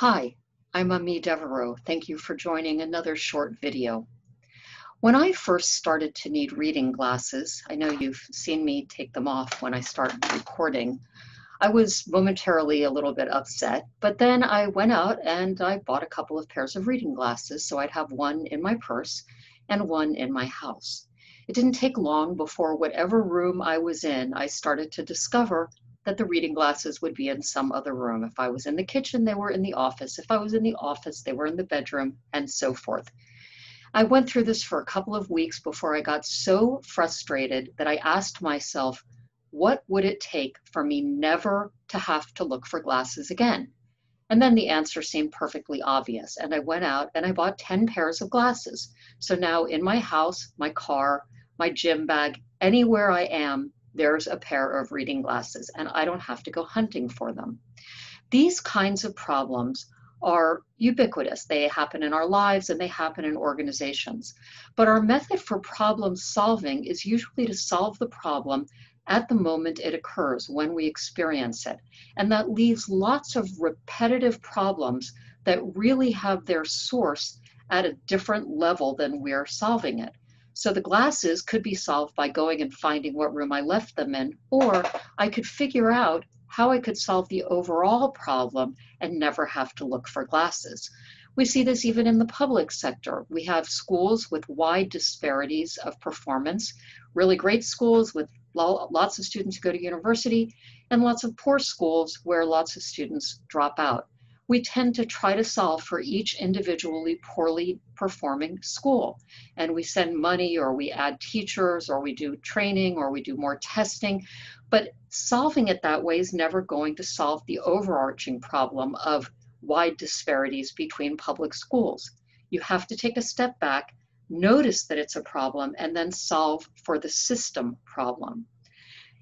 Hi, I'm Amie Devero. Thank you for joining another short video. When I first started to need reading glasses, I know you've seen me take them off when I start recording, I was momentarily a little bit upset, but then I went out and I bought a couple of pairs of reading glasses so I'd have one in my purse and one in my house. It didn't take long before whatever room I was in, I started to discover that the reading glasses would be in some other room. If I was in the kitchen, they were in the office. If I was in the office, they were in the bedroom, and so forth. I went through this for a couple of weeks before I got so frustrated that I asked myself, what would it take for me never to have to look for glasses again? And then the answer seemed perfectly obvious. And I went out and I bought 10 pairs of glasses. So now in my house, my car, my gym bag, anywhere I am, there's a pair of reading glasses and I don't have to go hunting for them. These kinds of problems are ubiquitous. They happen in our lives and they happen in organizations. But our method for problem solving is usually to solve the problem at the moment it occurs when we experience it. And that leaves lots of repetitive problems that really have their source at a different level than we're solving it. So the glasses could be solved by going and finding what room I left them in, or I could figure out how I could solve the overall problem and never have to look for glasses. We see this even in the public sector. We have schools with wide disparities of performance, really great schools with lots of students who go to university, and lots of poor schools where lots of students drop out we tend to try to solve for each individually poorly performing school. And we send money or we add teachers or we do training or we do more testing. But solving it that way is never going to solve the overarching problem of wide disparities between public schools. You have to take a step back, notice that it's a problem, and then solve for the system problem.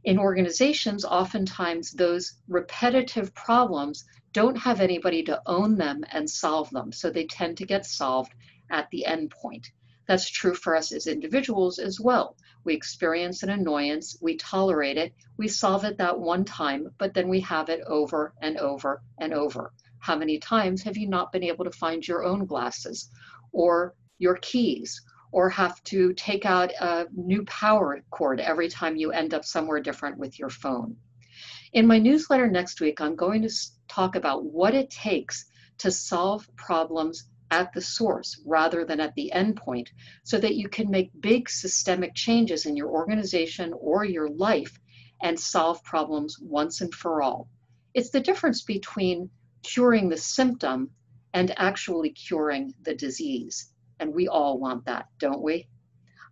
In organizations, oftentimes those repetitive problems don't have anybody to own them and solve them. So they tend to get solved at the end point. That's true for us as individuals as well. We experience an annoyance, we tolerate it, we solve it that one time, but then we have it over and over and over. How many times have you not been able to find your own glasses or your keys or have to take out a new power cord every time you end up somewhere different with your phone? In my newsletter next week, I'm going to talk about what it takes to solve problems at the source rather than at the endpoint so that you can make big systemic changes in your organization or your life and solve problems once and for all. It's the difference between curing the symptom and actually curing the disease. And we all want that, don't we?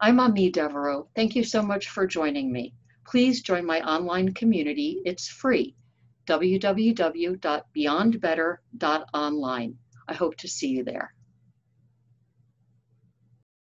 I'm Amie Devero. Thank you so much for joining me. Please join my online community. It's free www.beyondbetter.online. I hope to see you there.